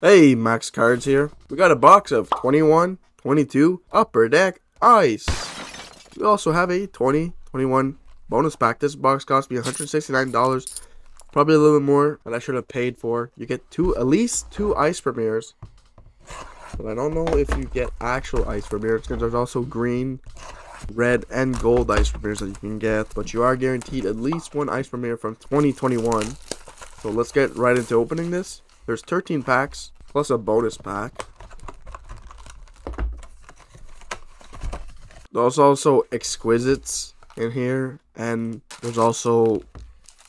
Hey, Max Cards here. We got a box of 21, 22 Upper Deck Ice. We also have a 20, 21 bonus pack. This box cost me $169. Probably a little bit more than I should have paid for. You get two, at least two Ice Premieres. But I don't know if you get actual Ice Premieres because there's also green, red, and gold Ice Premieres that you can get. But you are guaranteed at least one Ice Premiere from 2021. So let's get right into opening this. There's 13 packs, plus a bonus pack. There's also Exquisites in here, and there's also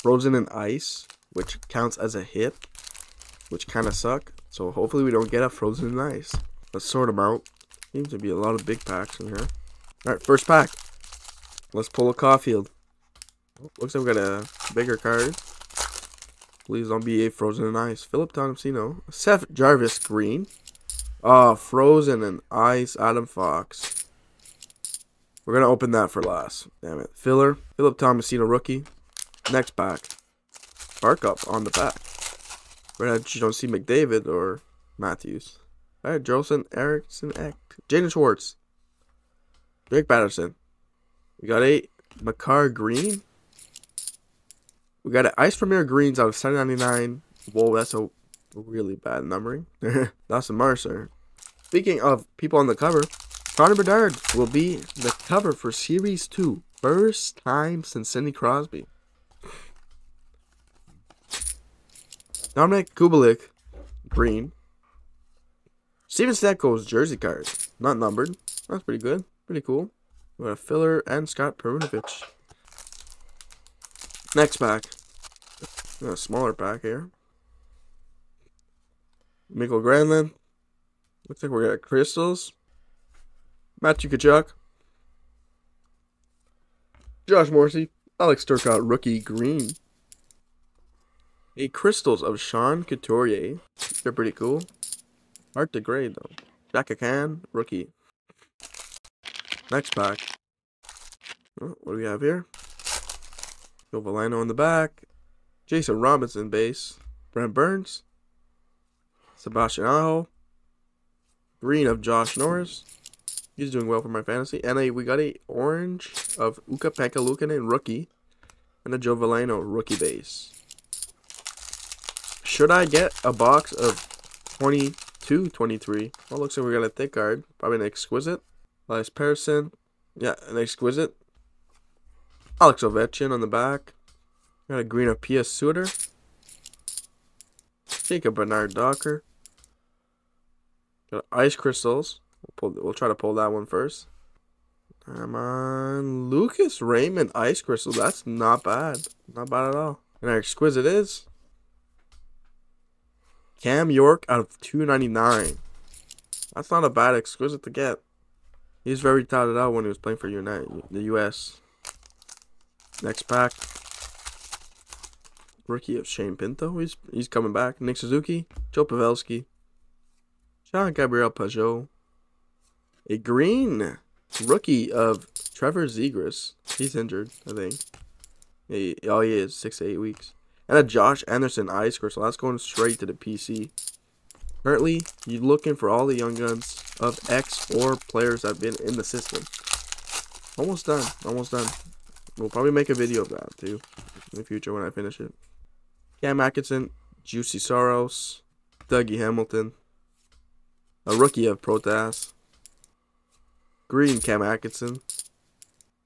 Frozen in Ice, which counts as a hit, which kind of suck. So hopefully we don't get a Frozen in Ice. Let's sort them out. Seems to be a lot of big packs in here. Alright, first pack. Let's pull a Caufield. Looks like we got a bigger card. Please don't be a Frozen in Ice. Philip Tomasino. Seth Jarvis Green. Oh, Frozen and Ice. Adam Fox. We're going to open that for last. Damn it. Filler. Philip Tomasino rookie. Next pack. Barkov on the back. Right now, you don't see McDavid or Matthews. Alright, Joel Eriksson Ek. Jaden Schwartz. Drake Batherson. We got a Makar Green. We got an Ice Premier Greens out of 799. Whoa, that's a really bad numbering. that's a Mercer. Speaking of people on the cover, Connor Bedard will be the cover for Series 2. First time since Sidney Crosby. Dominik Kubalik, green. Steven Stamkos jersey card, not numbered. That's pretty good. Pretty cool. We got a filler and Scott Perunovich. Next pack. A smaller pack here. Mikael Granlund. Looks like we got crystals. Matthew Tkachuk. Josh Morrissey. Alex Turcotte, rookie green. A crystals of Sean Couturier. They're pretty cool. Hard to grade though. Jack Can, rookie. Next pack. Oh, what do we have here? Joe Veleno in the back. Jason Robertson base. Brent Burns. Sebastian Aho. Green of Josh Norris. He's doing well for my fantasy. And a, we got a orange of Ukko-Pekka Luukkonen rookie. And a Joe Veleno rookie base. Should I get a box of 22, 23? Well, looks like we got a thick card. Probably an exquisite. Elias Persson. Yeah, an exquisite. Alex Ovechkin on the back. Got a green of Pius Suter. Jacob Bernard Docker. Got ice crystals. We'll, pull, we'll try to pull that one first. Come on. Lucas Raymond ice crystal. That's not bad. Not bad at all. And our exquisite is Cam York out of 299. That's not a bad exquisite to get. He's very touted out when he was playing for United, the US. Next pack. Rookie of Shane Pinto. He's he's coming back. Nick Suzuki. Joe Pavelski. Jean Gabriel Pageau. A green rookie of Trevor Zegras. He's injured, I think. He, oh, he is. Six to eight weeks. And a Josh Anderson ice score. So That's going straight to the PC. Currently, you're looking for all the young guns of X or players that have been in the system. Almost done. Almost done. We'll probably make a video of that, too. In the future when I finish it. Cam Atkinson, Juuse Saros, Dougie Hamilton, a rookie of Protas, Green Cam Atkinson,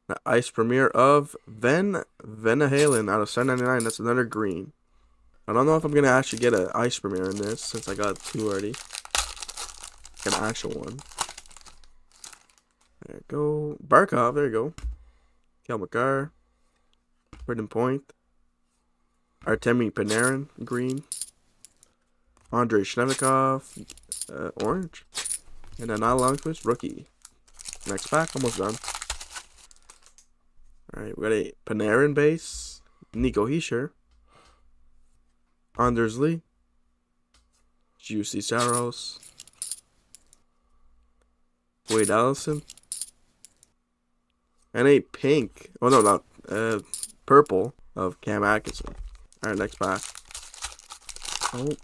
the Ice Premier of Ven Venahalen out of 799. That's another green. I don't know if I'm gonna actually get an Ice Premier in this since I got two already. An actual one. There you go. Barkov, there you go. Cale Makar. Brayden Point. Artemi Panarin, green. Andrei Svechnikov, uh, orange. And then Al Lundkvist, rookie. Next pack, almost done. Alright, we got a Panarin base. Nico Hischier. Anders Lee. Juuse Saros. Wade Allison. And a pink. Oh no, not uh purple of Cam Atkinson. Alright, next pack. Oh,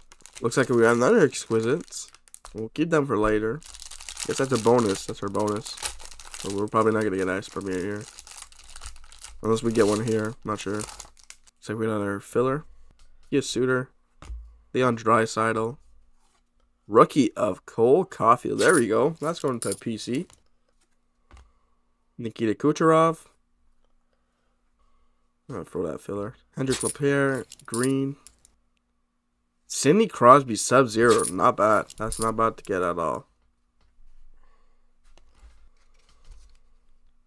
Looks like we got another exquisite. We'll keep them for later. Guess that's a bonus. That's our bonus. We're probably not gonna get ice premiere here. Unless we get one here. Not sure. Looks like we got another filler. Yes, Suter. Leon Draisaitl. Rookie of Cole Caufield. There we go. That's going to PC. Nikita Kucherov. I'm gonna throw that filler. Hendrix Lapierre, green. Sidney Crosby sub zero. Not bad. That's not bad to get at all.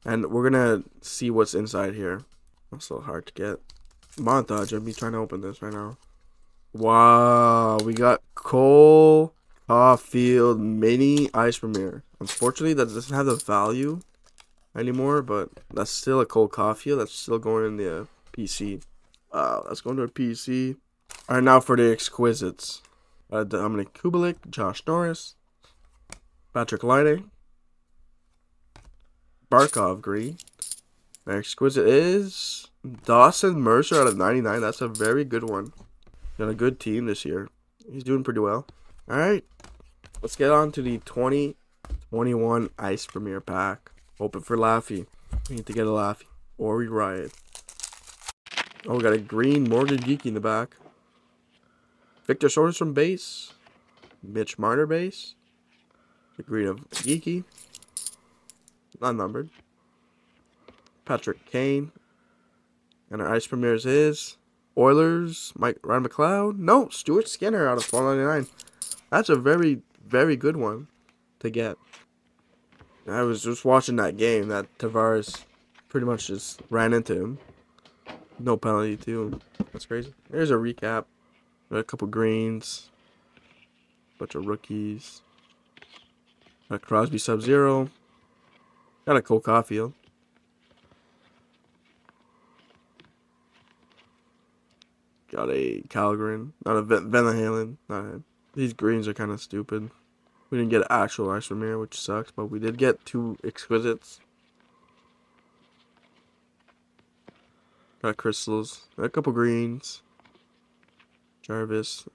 And we're gonna see what's inside here. That's so hard to get. Montage. I'm be trying to open this right now. Wow, we got Cole Caufield Mini Ice Premiere. Unfortunately, that doesn't have the value anymore, but that's still a cold coffee. That's still going in the uh, PC. Wow, that's going to a PC. All right, now for the exquisites. Uh, Dominik Kubalik, Josh Norris, Patrik Laine, Barkov green. My exquisite is Dawson Mercer out of 99. That's a very good one. Got a good team this year. He's doing pretty well. All right, let's get on to the 2021 Ice Premier Pack. Open for Laffy. We need to get a Laffy. Or we riot. Oh, we got a green Morgan Geekie in the back. Victor from base. Mitch Marner base. The green of Geekie. Not numbered. Patrick Kane. And our ice premieres is Oilers, Mike Ryan McLeod. No, Stuart Skinner out of 499. That's a very, very good one to get. I was just watching that game that Tavares pretty much just ran into him. No penalty to him. That's crazy. There's a recap. Got a couple greens. Bunch of rookies. Got a Crosby Sub Zero. Got a Cole Caufield. Got a Calgren. Not a Van. Not him. These greens are kind of stupid. We didn't get an actual ice here, which sucks, but we did get two exquisites. Got crystals. Got a couple greens. Jarvis.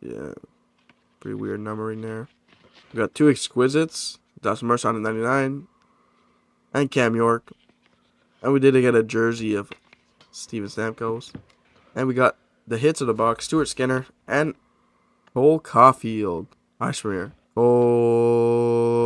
Yeah. Pretty weird numbering there. We got two exquisites. Dawson Mercer on 99. And Cam York. And we did get a jersey of Steven Stamkos. And we got the hits of the box. Stuart Skinner and Cole Caufield. Ice swear. Oh.